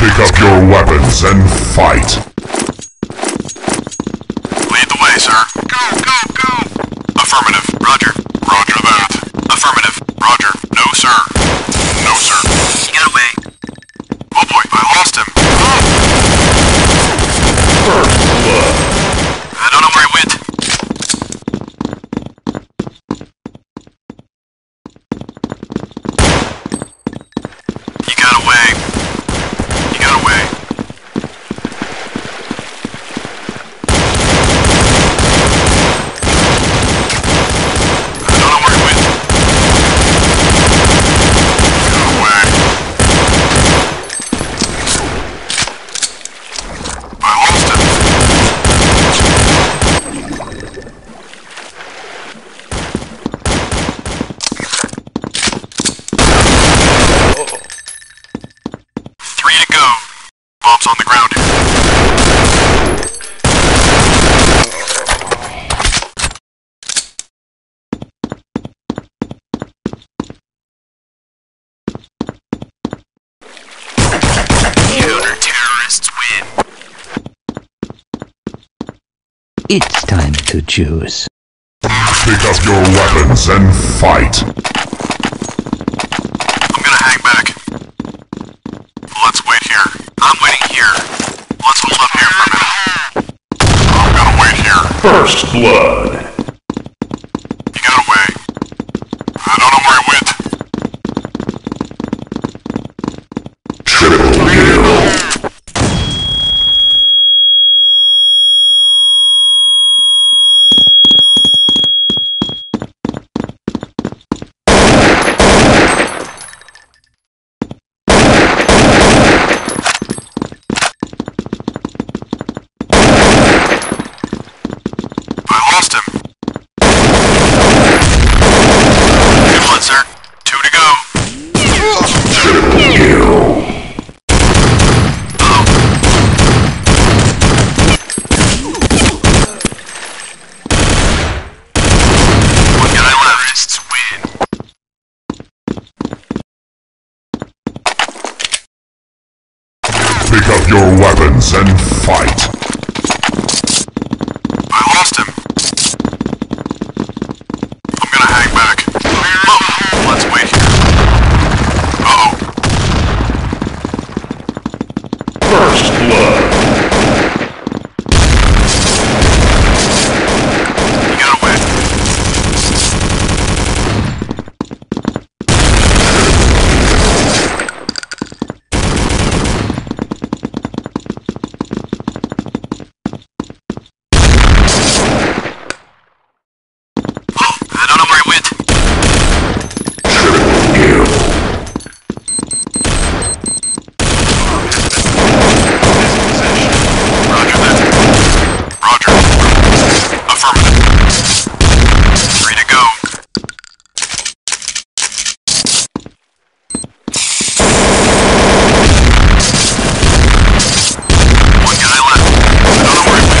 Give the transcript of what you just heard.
Pick up your weapons and fight. Lead the way, sir. Go, go, go! Affirmative. It's time to choose. Pick up your weapons and fight. I'm gonna hang back. Let's wait here. I'm waiting here. Let's hold up here for a minute. I'm gonna wait here. First blood. Lost him. Come on, sir. Two to go. One guy left. win. Pick up your weapons and fight. I lost him. I'm gonna hang back. Oh, let's wait here. Uh-oh. First blood. He got away. I don't know where he went. Triple kill. Roger that. Roger. Affirmative. Three to go. One guy left. I don't know where he went.